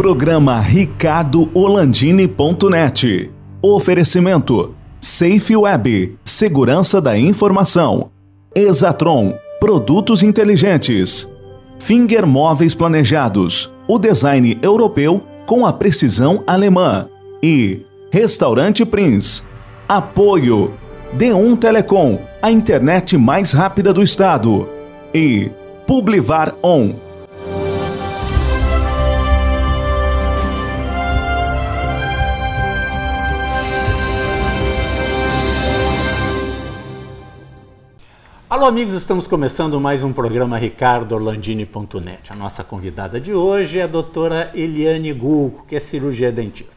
Programa Ricardo Olandini.net. Oferecimento Safe Web, Segurança da Informação. Exatron, Produtos Inteligentes. Finger Móveis Planejados, o design europeu com a precisão alemã. E Restaurante Prince. Apoio D1 Telecom, a internet mais rápida do estado. E Publivar On. Alô, amigos, estamos começando mais um programa RicardoOrlandini.net. A nossa convidada de hoje é a doutora Eliane Gulco, que é cirurgia dentista.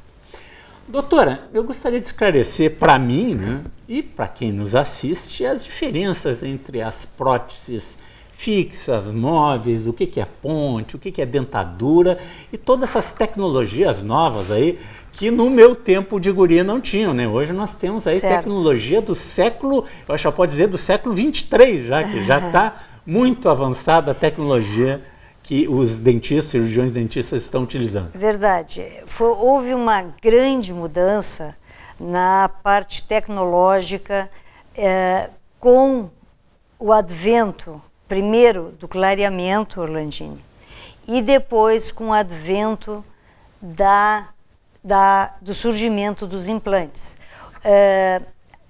Doutora, eu gostaria de esclarecer para mim né, e para quem nos assiste as diferenças entre as próteses fixas, móveis, o que, que é ponte, o que, que é dentadura e todas essas tecnologias novas aí que no meu tempo de guria não tinham, né? Hoje nós temos aí certo. tecnologia do século, eu acho que pode dizer do século 23 já, que já está muito avançada a tecnologia que os dentistas, cirurgiões dentistas estão utilizando. Verdade. Foi, houve uma grande mudança na parte tecnológica é, com o advento, primeiro, do clareamento, Orlandini, e depois com o advento da da, do surgimento dos implantes. É,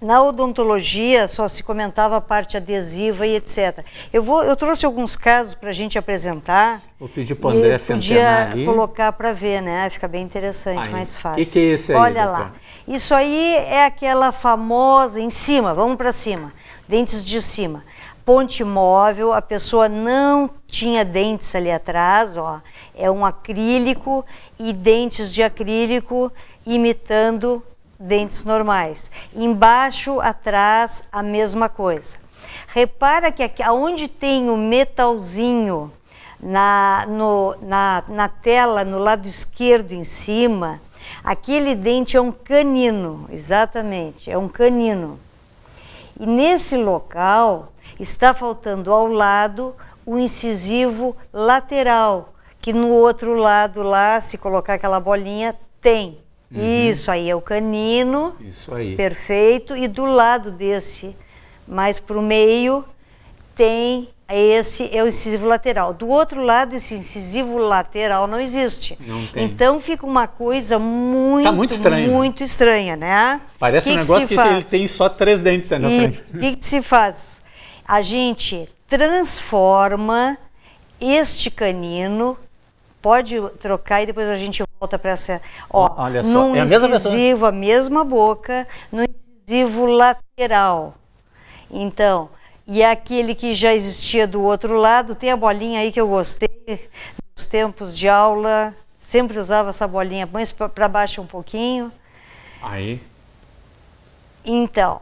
na odontologia só se comentava a parte adesiva e etc. Eu, vou, eu trouxe alguns casos para a gente apresentar. Vou pedir para o André podia ali. colocar para ver, né? Fica bem interessante, aí. mais fácil. O que, que, é esse aí? Olha lá. Isso aí é aquela famosa em cima, vamos para cima, dentes de cima. Ponte móvel, a pessoa não tinha dentes ali atrás, ó. É um acrílico e dentes de acrílico imitando dentes normais. Embaixo, atrás, a mesma coisa. Repara que aqui, onde tem o metalzinho na, no, na, na tela, no lado esquerdo em cima, aquele dente é um canino, exatamente, é um canino. E nesse local está faltando ao lado o incisivo lateral, que no outro lado lá, se colocar aquela bolinha, tem. Uhum. Isso aí é o canino. Isso aí. Perfeito. E do lado desse, mais para o meio, tem esse é o incisivo lateral. Do outro lado, esse incisivo lateral não existe. Não tem. Então fica uma coisa muito, tá muito, estranho, muito né? estranha, né? Parece que um negócio que, que ele tem só três dentes na frente. O que, que se faz? A gente transforma este canino pode trocar e depois a gente volta para essa. Ó, Olha só, no é a mesma incisivo, a mesma boca, no incisivo lateral. Então, e é aquele que já existia do outro lado, tem a bolinha aí que eu gostei, nos tempos de aula, sempre usava essa bolinha, põe para baixo um pouquinho. Aí. Então,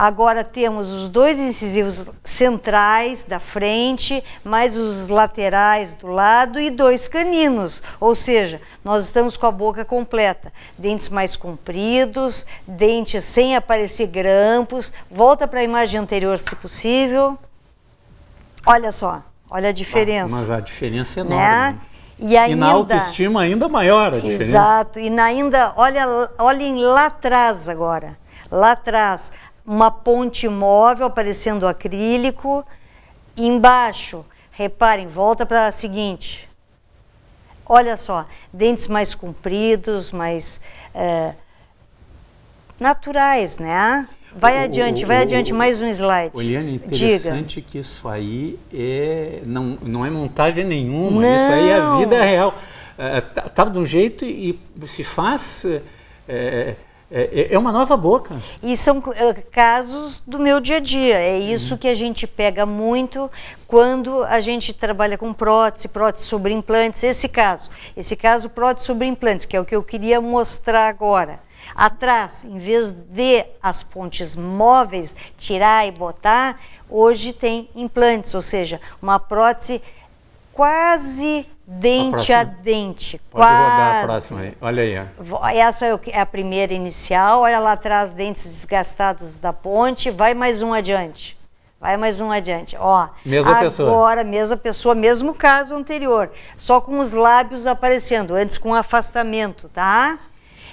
Agora temos os dois incisivos centrais da frente, mais os laterais do lado e dois caninos. Ou seja, nós estamos com a boca completa. Dentes mais compridos, dentes sem aparecer grampos. Volta para a imagem anterior, se possível. Olha só, olha a diferença. Ah, mas a diferença é enorme. Né? E, ainda, e na autoestima ainda maior a diferença. Exato. E na ainda, olha, olhem lá atrás agora. Lá atrás, uma ponte móvel aparecendo acrílico. Embaixo, reparem, volta para a seguinte. Olha só, dentes mais compridos, mais é, naturais, né? Vai o, adiante, o, vai adiante, mais um slide. Eliane, interessante Diga. que isso aí é, não, não é montagem nenhuma, não. isso aí é a vida real. Estava é, tá, de um jeito e, e se faz... É, é, é, é, uma nova boca. E são é, casos do meu dia a dia. É isso que a gente pega muito quando a gente trabalha com prótese, prótese sobre implantes. Esse caso, esse caso prótese sobre implantes, que é o que eu queria mostrar agora. Atrás, em vez de as pontes móveis tirar e botar, hoje tem implantes, ou seja, uma prótese quase dente a, a dente. Pode quase. rodar a próxima aí. Olha aí. Ó. Essa é, é a primeira inicial. Olha lá atrás, dentes desgastados da ponte. Vai mais um adiante. Vai mais um adiante. Ó, mesma agora, pessoa. Agora, mesma pessoa, mesmo caso anterior. Só com os lábios aparecendo, antes com afastamento, tá?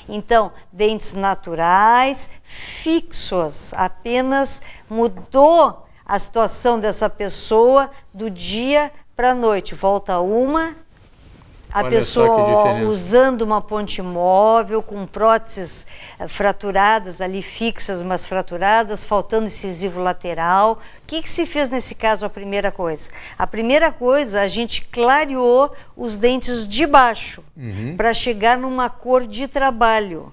Então, dentes naturais, fixos, apenas mudou a situação dessa pessoa do dia para a noite. Volta uma, a Olha pessoa usando uma ponte móvel, com próteses eh, fraturadas ali, fixas, mas fraturadas, faltando incisivo lateral. O que, que se fez nesse caso, a primeira coisa? A primeira coisa, a gente clareou os dentes de baixo, Uhum. para chegar numa cor de trabalho,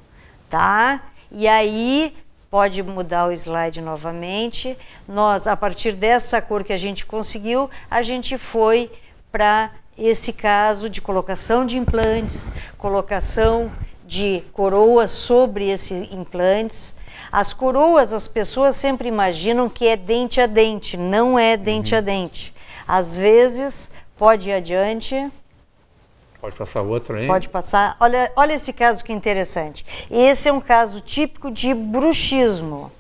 tá? E aí, pode mudar o slide novamente. Nós, a partir dessa cor que a gente conseguiu, a gente foi para esse caso de colocação de implantes, colocação de coroas sobre esses implantes. As coroas, as pessoas sempre imaginam que é dente a dente, não é dente a dente. Às vezes, pode ir adiante. Pode passar outro aí? Pode passar. Olha, olha esse caso que interessante. Esse é um caso típico de bruxismo.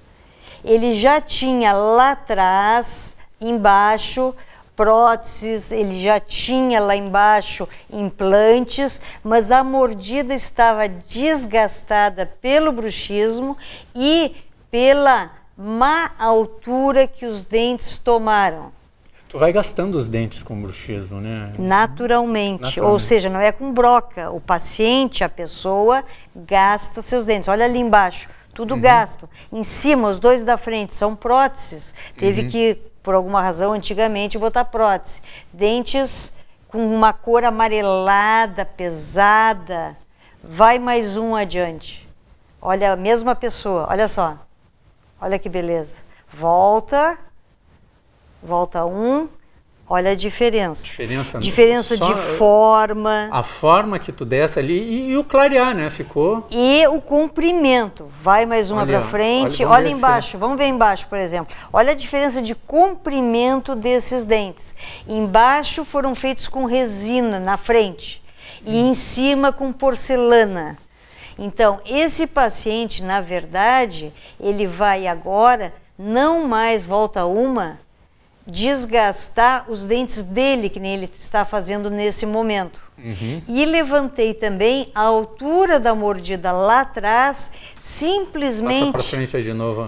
Ele já tinha lá atrás, embaixo, próteses, ele já tinha lá embaixo implantes, mas a mordida estava desgastada pelo bruxismo e pela má altura que os dentes tomaram. Tu vai gastando os dentes com bruxismo, né? Naturalmente. Naturalmente. Ou seja, não é com broca. O paciente, a pessoa, gasta seus dentes. Olha ali embaixo, tudo gasto. Em cima, os dois da frente são próteses. Teve que, por alguma razão, antigamente, botar prótese. Dentes com uma cor amarelada, pesada. Vai mais um adiante. Olha a mesma pessoa, olha só. Olha que beleza. Volta. Volta um. Olha a diferença. Diferença, Diferença só de forma. A forma que tu desse ali e, e o clarear, né? Ficou. E o comprimento. Vai mais uma para frente. olha, Olha, embaixo. Vamos ver embaixo, por exemplo. Olha a diferença de comprimento desses dentes. Embaixo foram feitos com resina na frente e em cima com porcelana. Então, esse paciente, na verdade, ele vai agora não mais volta uma desgastar os dentes dele, que nem ele está fazendo nesse momento. Uhum. E levantei também a altura da mordida lá atrás, Passa para simplesmente, frente de novo,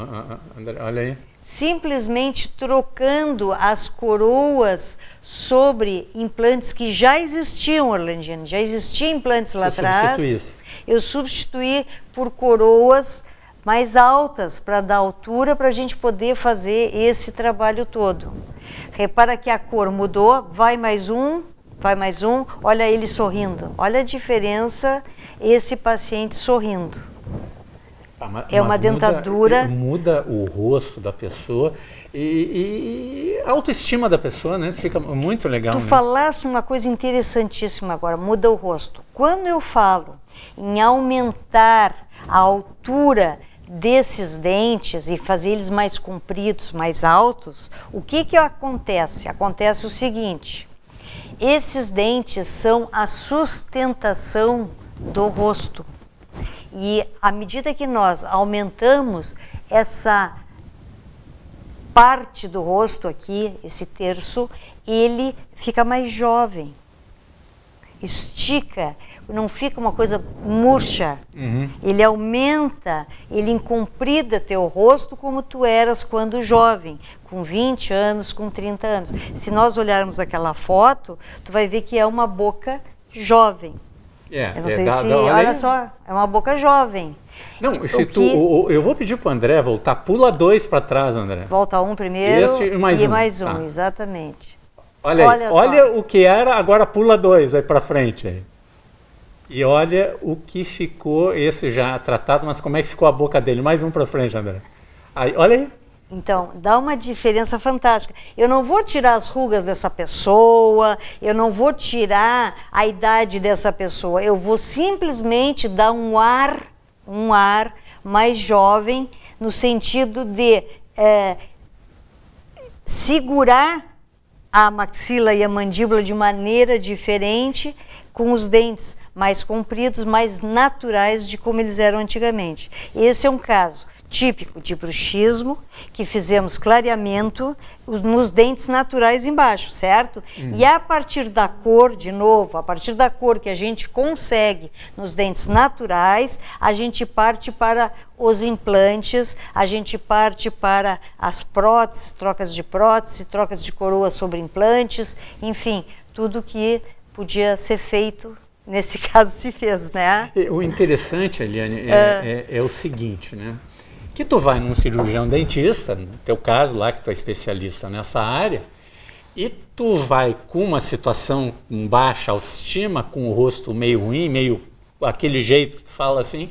André. Olha aí. simplesmente trocando as coroas sobre implantes que já existiam, Orlandino. Já existiam implantes lá Você atrás. substituísse. Eu substituí por coroas mais altas para dar altura para a gente poder fazer esse trabalho todo. Repara que a cor mudou, vai mais um, vai mais um, olha ele sorrindo. Olha a diferença esse paciente sorrindo. Ah, ma- É uma mas muda- dentadura. Muda, o rosto da pessoa e, e a autoestima da pessoa, né? Fica muito legal. Tu né? falasse uma coisa interessantíssima agora, muda o rosto. Quando eu falo em aumentar a altura desses dentes e fazer eles mais compridos, mais altos, o que que acontece? Acontece o seguinte: esses dentes são a sustentação do rosto. E à medida que nós aumentamos essa parte do rosto aqui, esse terço, ele fica mais jovem. Estica, não fica uma coisa murcha. Uhum. Ele aumenta, ele encomprida teu rosto como tu eras quando jovem, com 20 anos, com 30 anos. Se nós olharmos aquela foto, tu vai ver que é uma boca jovem. É, Eu não é, sei dá- se, dá- olha, aí. só, é uma boca jovem. Não, se O tu, que- o- o- eu vou pedir pro André voltar, pula dois para trás, André. Volta um primeiro Este e mais um, mais um, tá. exatamente. Olha, Olha olha o que era, agora pula dois aí para frente. Aí. E olha o que ficou, esse já tratado, mas como é que ficou a boca dele? Mais um para frente, André. Aí, olha aí. Então, dá uma diferença fantástica. Eu não vou tirar as rugas dessa pessoa, eu não vou tirar a idade dessa pessoa, eu vou simplesmente dar um ar, um ar mais jovem, no sentido de eh, segurar a maxila e a mandíbula de maneira diferente, com os dentes mais compridos, mais naturais de como eles eram antigamente. Esse é um caso típico de bruxismo, que fizemos clareamento nos dentes naturais embaixo, certo? Uhum. E a partir da cor, de novo, a partir da cor que a gente consegue nos dentes naturais, a gente parte para os implantes, a gente parte para as próteses, trocas de prótese, trocas de coroa sobre implantes, enfim, tudo que podia ser feito nesse caso se fez, né? O interessante, Eliane, é, é, é, é o seguinte, né? Que tu vai num cirurgião dentista, no teu caso lá, que tu é especialista nessa área, e tu vai com uma situação com baixa autoestima, com o rosto meio ruim, meio aquele jeito que tu fala assim,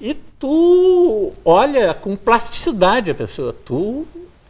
e tu olha com plasticidade a pessoa, tu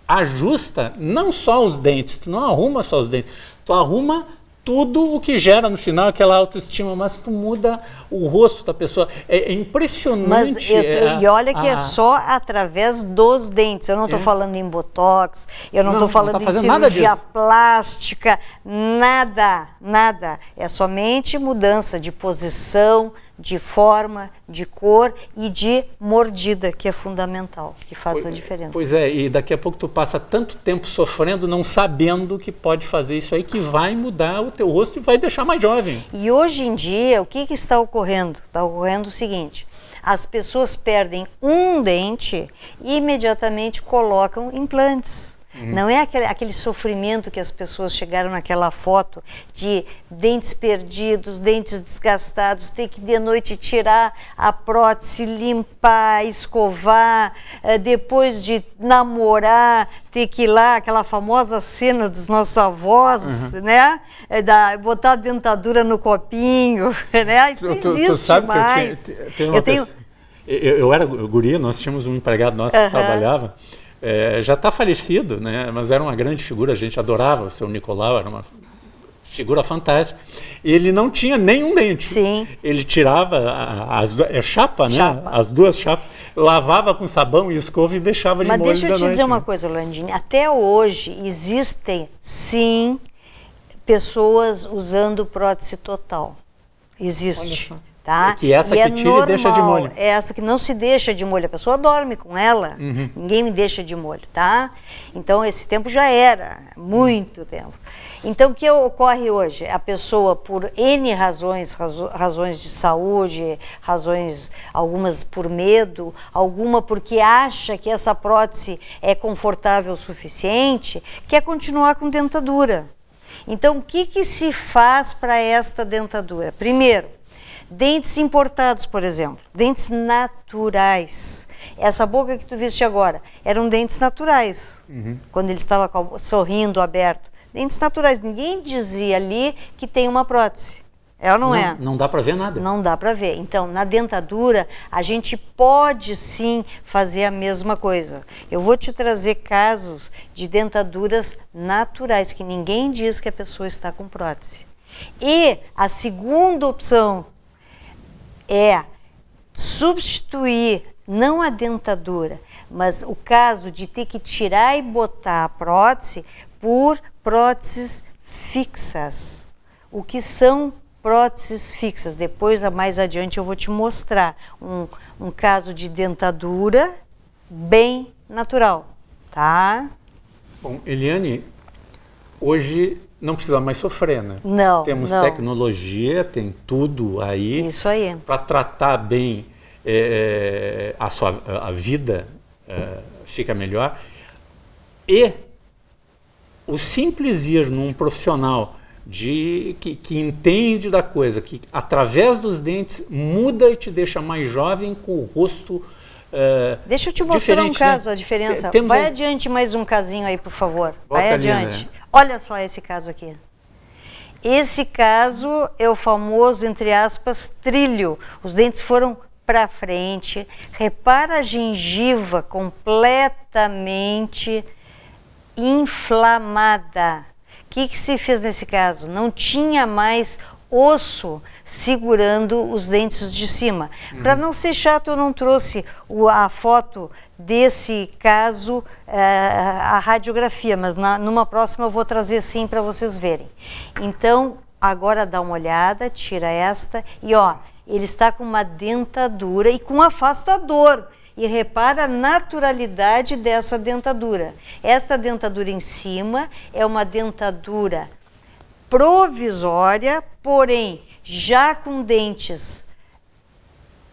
ajusta não só os dentes, tu não arruma só os dentes, tu arruma tudo o que gera no final aquela autoestima, mas tu muda o rosto da pessoa. É, é impressionante. Eu, é, e olha que a, é só através dos dentes. Eu não estou é. falando em botox, eu não estou falando não tá em cirurgia plástica, nada, nada. É somente mudança de posição, de forma, de cor e de mordida, que é fundamental, que faz pois, a diferença. Pois é, e daqui a pouco tu passa tanto tempo sofrendo, não sabendo que pode fazer isso aí, que vai mudar o teu rosto e vai deixar mais jovem. E hoje em dia, o que, que está ocorrendo? Está ocorrendo o seguinte, as pessoas perdem um dente e imediatamente colocam implantes. Uhum. Não é aquele, aquele sofrimento que as pessoas chegaram naquela foto de dentes perdidos, dentes desgastados, ter que de noite tirar a prótese, limpar, escovar, eh, depois de namorar, ter que ir lá, aquela famosa cena dos nossos avós, uhum. né? Eh, da, botar a dentadura no copinho, né? Isso não existe tu, tu sabe mais. Que eu, tinha, eu tenho... Eu, eu, era guria, nós tínhamos um empregado nosso uhum. que trabalhava é, já está falecido, né? mas era uma grande figura, a gente adorava o seu Nicolau, era uma figura fantástica. E ele não tinha nenhum dente. Sim. Ele tirava as é chapa, né? Chapa. As duas chapas, lavava com sabão e escova e deixava de Mas molho deixa eu te noite, dizer né? uma coisa, Landini. Até hoje existem, sim, pessoas usando prótese total. Existe. Tá? É que essa e que é tira normal, e deixa de molho. É essa que não se deixa de molho. A pessoa dorme com ela, uhum. ninguém me deixa de molho, tá? Então esse tempo já era, muito tempo. Então o que ocorre hoje? A pessoa, por N razões, razões de saúde, razões, algumas por medo, alguma porque acha que essa prótese é confortável o suficiente, quer continuar com dentadura. Então o que, que se faz para esta dentadura? Primeiro, Dentes importados, por exemplo, dentes naturais. Essa boca que tu viste agora eram dentes naturais, uhum. quando ele estava sorrindo, aberto. Dentes naturais. Ninguém dizia ali que tem uma prótese. É ou não, não é? Não dá para ver nada. Não dá para ver. Então, na dentadura, a gente pode sim fazer a mesma coisa. Eu vou te trazer casos de dentaduras naturais, que ninguém diz que a pessoa está com prótese. E a segunda opção é substituir não a dentadura, mas o caso de ter que tirar e botar a prótese por próteses fixas. O que são próteses fixas? Depois, mais adiante, eu vou te mostrar um, um caso de dentadura bem natural, tá? Bom, Eliane, hoje não precisa mais sofrer, né? Não. Temos não. tecnologia, tem tudo aí. Isso aí. Para tratar bem é, a sua a vida é, fica melhor. E o simples ir num profissional de que, que, entende da coisa, que através dos dentes muda e te deixa mais jovem com o rosto. Uh, Deixa eu te mostrar um né? caso, né? a diferença. Temos Vai adiante mais um casinho aí, por favor. Vai adiante. Linha, né? Olha só esse caso aqui. Esse caso é o famoso, entre aspas, trilho. Os dentes foram para frente. Repara a gengiva completamente inflamada. O que, que se fez nesse caso? Não tinha mais osso segurando os dentes de cima. Uhum. Para não ser chato, eu não trouxe o, a foto desse caso, é, a radiografia, mas na, numa próxima eu vou trazer sim para vocês verem. Então, agora dá uma olhada, tira esta e ó, ele está com uma dentadura e com afastador. e repara a naturalidade dessa dentadura. Esta dentadura em cima é uma dentadura provisória, porém já com dentes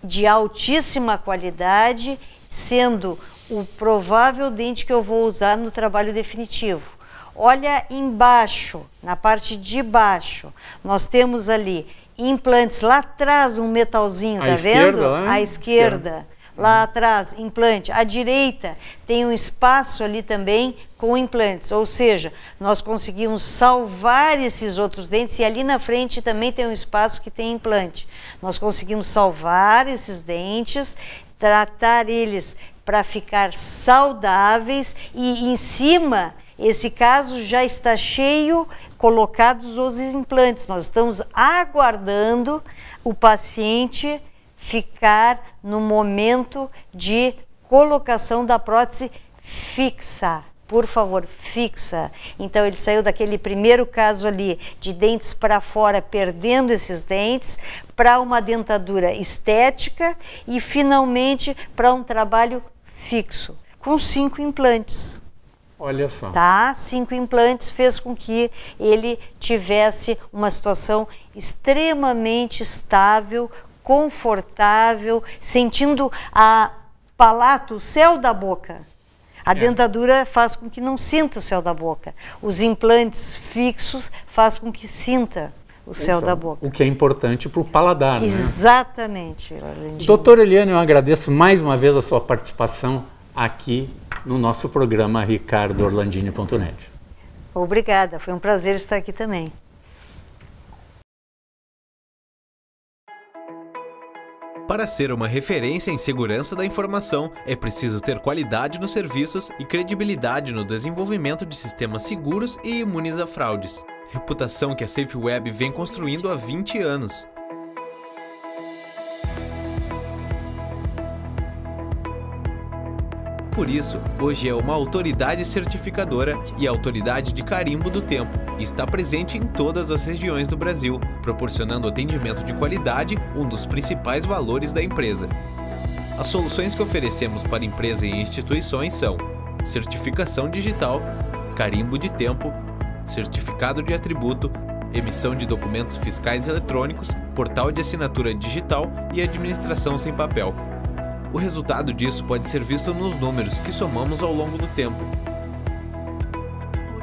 de altíssima qualidade, sendo o provável dente que eu vou usar no trabalho definitivo. Olha embaixo, na parte de baixo, nós temos ali implantes lá atrás, um metalzinho, à tá esquerda, vendo? Lá? À esquerda. Lá atrás, implante. À direita tem um espaço ali também com implantes, ou seja, nós conseguimos salvar esses outros dentes e ali na frente também tem um espaço que tem implante. Nós conseguimos salvar esses dentes, tratar eles para ficar saudáveis e em cima esse caso já está cheio, colocados os implantes. Nós estamos aguardando o paciente ficar no momento de colocação da prótese fixa. Por favor, fixa. Então ele saiu daquele primeiro caso ali de dentes para fora, perdendo esses dentes, para uma dentadura estética e finalmente para um trabalho fixo, com cinco implantes. Olha só. Tá? Cinco implantes fez com que ele tivesse uma situação extremamente estável, confortável, sentindo a palato, o céu da boca. A é. dentadura faz com que não sinta o céu da boca. Os implantes fixos faz com que sinta o céu Isso, da boca. O que é importante para o paladar, Exatamente. né? Doutor Eliane, eu agradeço mais uma vez a sua participação aqui no nosso programa ricardorlandini.net. Obrigada, foi um prazer estar aqui também. Para ser uma referência em segurança da informação, é preciso ter qualidade nos serviços e credibilidade no desenvolvimento de sistemas seguros e imunes a fraudes. Reputação que a SafeWeb vem construindo há 20 anos. Por isso, hoje é uma autoridade certificadora e autoridade de carimbo do tempo e está presente em todas as regiões do Brasil, proporcionando atendimento de qualidade, um dos principais valores da empresa. As soluções que oferecemos para empresas e instituições são certificação digital, carimbo de tempo, certificado de atributo, emissão de documentos fiscais eletrônicos, portal de assinatura digital e administração sem papel. O resultado disso pode ser visto nos números que somamos ao longo do tempo.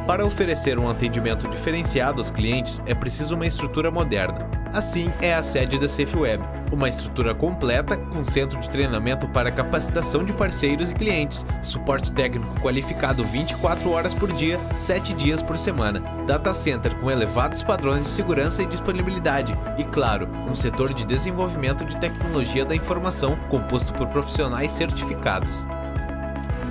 Para oferecer um atendimento diferenciado aos clientes, é preciso uma estrutura moderna. Assim é a sede da SafeWeb, uma estrutura completa com centro de treinamento para capacitação de parceiros e clientes, suporte técnico qualificado 24 horas por dia, 7 dias por semana, data center com elevados padrões de segurança e disponibilidade e, claro, um setor de desenvolvimento de tecnologia da informação composto por profissionais certificados.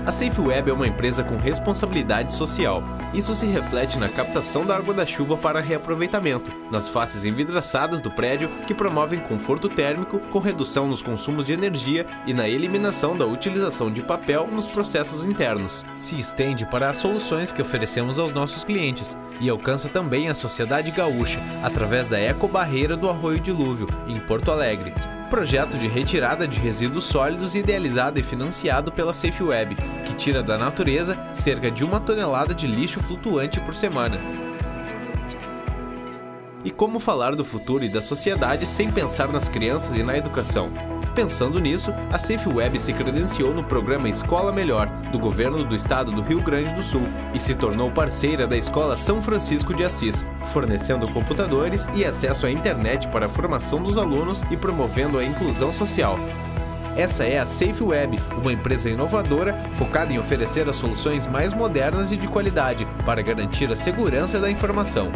A SafeWeb é uma empresa com responsabilidade social. Isso se reflete na captação da água da chuva para reaproveitamento, nas faces envidraçadas do prédio que promovem conforto térmico com redução nos consumos de energia e na eliminação da utilização de papel nos processos internos. Se estende para as soluções que oferecemos aos nossos clientes e alcança também a sociedade gaúcha através da ecobarreira do Arroio Dilúvio, em Porto Alegre projeto de retirada de resíduos sólidos idealizado e financiado pela SafeWeb, que tira da natureza cerca de uma tonelada de lixo flutuante por semana. E como falar do futuro e da sociedade sem pensar nas crianças e na educação? Pensando nisso, a SafeWeb se credenciou no programa Escola Melhor, do governo do estado do Rio Grande do Sul, e se tornou parceira da Escola São Francisco de Assis, fornecendo computadores e acesso à internet para a formação dos alunos e promovendo a inclusão social. Essa é a SafeWeb, uma empresa inovadora focada em oferecer as soluções mais modernas e de qualidade para garantir a segurança da informação.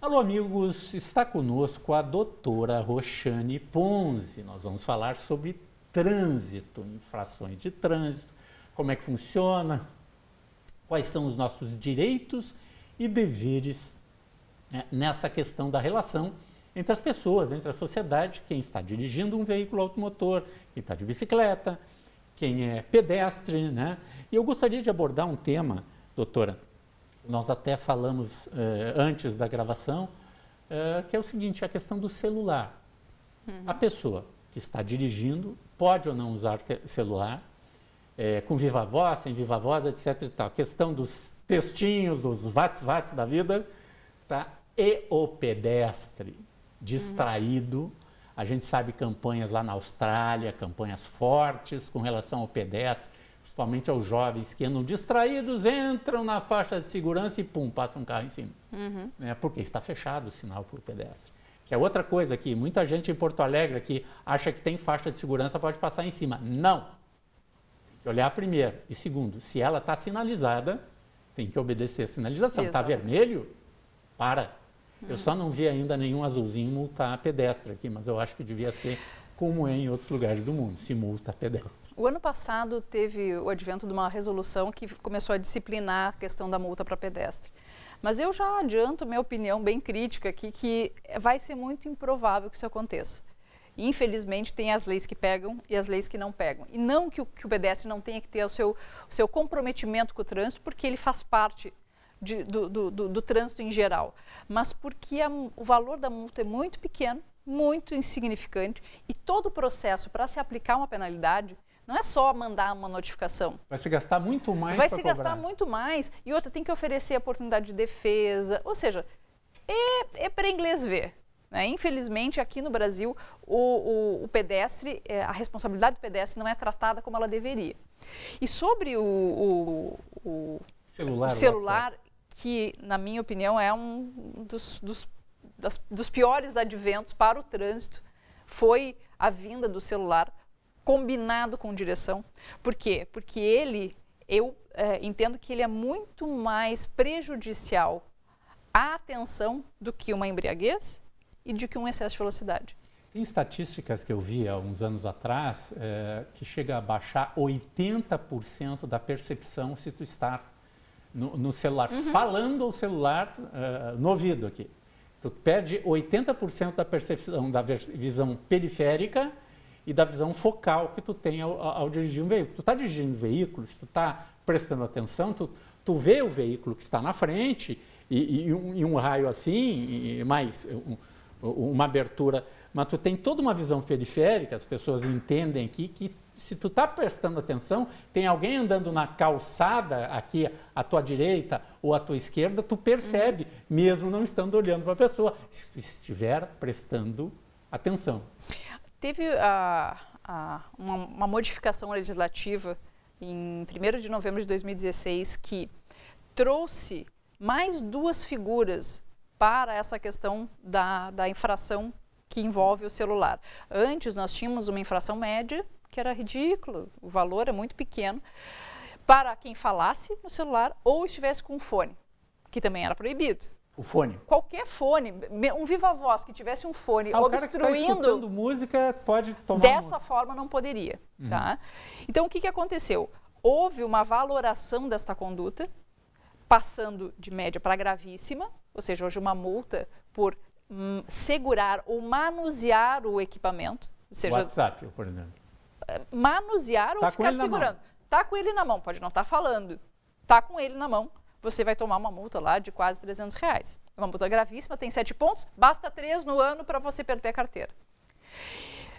Alô, amigos, está conosco a doutora Roxane Ponzi. Nós vamos falar sobre trânsito, infrações de trânsito, como é que funciona, quais são os nossos direitos e deveres né, nessa questão da relação entre as pessoas, entre a sociedade, quem está dirigindo um veículo automotor, quem está de bicicleta, quem é pedestre, né? E eu gostaria de abordar um tema, doutora, nós até falamos eh, antes da gravação, eh, que é o seguinte, a questão do celular. Uhum. A pessoa que está dirigindo pode ou não usar celular, eh, com viva voz, sem viva voz, etc. E tal. A questão dos textinhos, dos vats-vats da vida, tá? e o pedestre distraído. Uhum. A gente sabe campanhas lá na Austrália, campanhas fortes com relação ao pedestre, principalmente aos jovens que andam distraídos, entram na faixa de segurança e pum, passa um carro em cima. Uhum. É, porque está fechado o sinal para o pedestre. Que é outra coisa que muita gente em Porto Alegre que acha que tem faixa de segurança pode passar em cima. Não! Tem que olhar primeiro. E segundo, se ela está sinalizada, tem que obedecer a sinalização. Está vermelho? Para. Eu só não vi ainda nenhum azulzinho multar pedestre aqui, mas eu acho que devia ser como é em outros lugares do mundo, se multa pedestre. O ano passado teve o advento de uma resolução que começou a disciplinar a questão da multa para pedestre. Mas eu já adianto minha opinião bem crítica aqui, que vai ser muito improvável que isso aconteça. Infelizmente, tem as leis que pegam e as leis que não pegam. E não que o, que o pedestre não tenha que ter o seu, o seu comprometimento com o trânsito, porque ele faz parte de, do, do, do, do, trânsito em geral, mas porque a, o valor da multa é muito pequeno, muito insignificante e todo o processo para se aplicar uma penalidade não é só mandar uma notificação. Vai se gastar muito mais. Vai se cobrar. gastar muito mais e outra tem que oferecer a oportunidade de defesa, ou seja, é, é para inglês ver. Né? Infelizmente, aqui no Brasil, o, o, o pedestre, é, a responsabilidade do pedestre não é tratada como ela deveria. E sobre o, o celular, celular que, na minha opinião, é um dos, dos, das, dos piores adventos para o trânsito, foi a vinda do celular combinado com direção. Por quê? Porque ele, eu é, entendo que ele é muito mais prejudicial à atenção do que uma embriaguez e do que um excesso de velocidade. Tem estatísticas que eu vi há uns anos atrás é, que chega a baixar 80% da percepção se tu está no, no celular, uhum. falando ao celular uh, no ouvido aqui. Tu perde 80% da percepção da visão periférica e da visão focal que tu tem ao, ao dirigir um veículo. Tu está dirigindo veículos, tu está prestando atenção, tu, tu vê o veículo que está na frente e, e, um, e um, raio assim, mais um, uma abertura, mas tu tem toda uma visão periférica, as pessoas entendem aqui que se tu está prestando atenção, tem alguém andando na calçada aqui à tua direita ou à tua esquerda, tu percebe, mesmo não estando olhando para a pessoa, se tu estiver prestando atenção. Teve uh, uh, uma, uma modificação legislativa em 1 de novembro de 2016 que trouxe mais duas figuras para essa questão da, da infração que envolve o celular. Antes nós tínhamos uma infração média que era ridículo, o valor é muito pequeno, para quem falasse no celular ou estivesse com um fone, que também era proibido. O fone? Qualquer fone, um viva voz que tivesse um fone ah, obstruindo. O música pode tomar. Dessa forma não poderia, uhum. tá? Então o que, que aconteceu? Houve uma valoração desta conduta, passando de média para gravíssima, ou seja, hoje uma multa por hum, segurar ou manusear o equipamento. Seja, WhatsApp, por exemplo manusear ou tá ficar segurando. Tá com ele na mão, pode não estar tá falando. Tá com ele na mão, você vai tomar uma multa lá de quase 300 reais. É uma multa gravíssima, tem sete pontos, basta três no ano para você perder a carteira.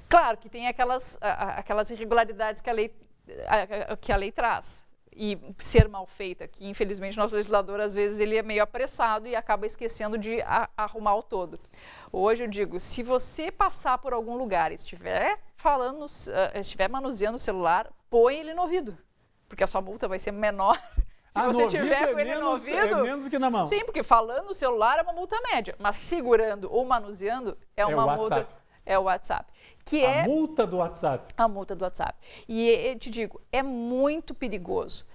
Claro que tem aquelas, aquelas irregularidades que a lei, que a lei traz e ser mal feita, que infelizmente nosso legislador às vezes ele é meio apressado e acaba esquecendo de arrumar o todo. Hoje eu digo, se você passar por algum lugar e estiver falando, uh, estiver manuseando o celular, põe ele no ouvido, porque a sua multa vai ser menor se ah, você tiver com é ele menos, no ouvido. É menos que na mão. Sim, porque falando no celular é uma multa média, mas segurando ou manuseando é, é uma multa é o WhatsApp. Que a é multa do WhatsApp. A multa do WhatsApp. E eu te digo, é muito perigoso.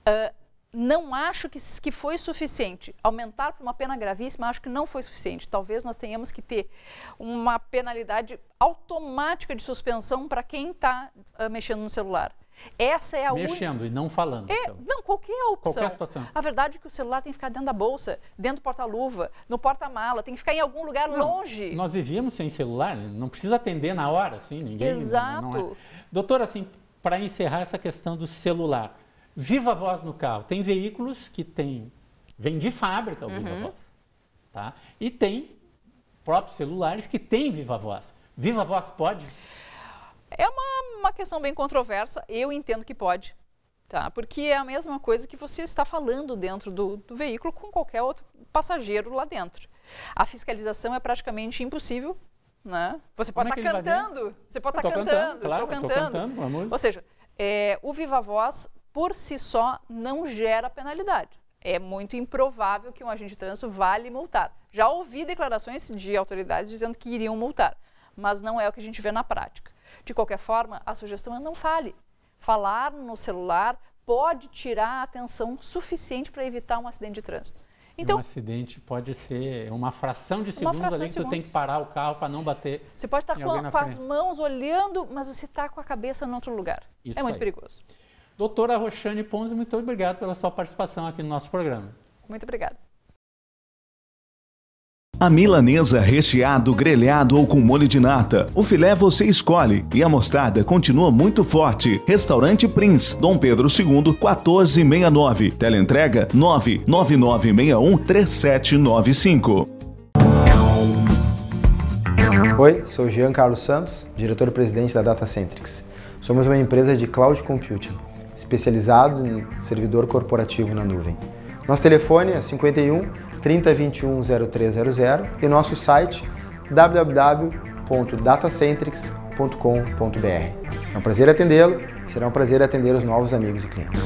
Uh, não acho que, que foi suficiente. Aumentar para uma pena gravíssima, acho que não foi suficiente. Talvez nós tenhamos que ter uma penalidade automática de suspensão para quem está uh, mexendo no celular. Essa é a Mexendo un... e não falando. É, então. Não, qualquer opção. Qualquer situação. A verdade é que o celular tem que ficar dentro da bolsa, dentro do porta-luva, no porta-mala, tem que ficar em algum lugar não, longe. Nós vivíamos sem celular, não precisa atender na hora, assim, ninguém. Exato. Não, é. Doutora, assim, para encerrar essa questão do celular. Viva voz no carro. Tem veículos que tem, vem de fábrica o Viva Voz. Tá? E tem próprios celulares que têm Viva Voz. Viva Voz pode? É uma, uma questão bem controversa. Eu entendo que pode. Tá? Porque é a mesma coisa que você está falando dentro do, do veículo com qualquer outro passageiro lá dentro. A fiscalização é praticamente impossível né? Você pode estar é tá cantando, você pode estar tá cantando, cantando claro, estou cantando. cantando Ou seja, é, o Viva Voz, por si só, não gera penalidade. É muito improvável que um agente de trânsito vá lhe multar. Já ouvi declarações de autoridades dizendo que iriam multar, mas não é o que a gente vê na prática. De qualquer forma, a sugestão é não fale. Falar no celular pode tirar a atenção suficiente para evitar um acidente de trânsito. Então, um acidente pode ser uma fração de segundos fração ali que tu tem que parar o carro para não bater. Você pode estar com, com as mãos olhando, mas você está com a cabeça em outro lugar. Isso é muito aí. perigoso. Doutora Roxane Pons, muito obrigado pela sua participação aqui no nosso programa. Muito obrigada. A milanesa recheado, grelhado ou com molho de nata. O filé você escolhe e a mostarda continua muito forte. Restaurante Prince, Dom Pedro II, 1469. Teleentrega 99961 3795. Oi, sou Jean Carlos Santos, diretor-presidente da Datacentrics. Somos uma empresa de cloud computing, especializado em servidor corporativo na nuvem. Nosso telefone é 51 3021 0300 e nosso site www.datacentrics.com.br. É um prazer atendê-lo, será um prazer atender os novos amigos e clientes.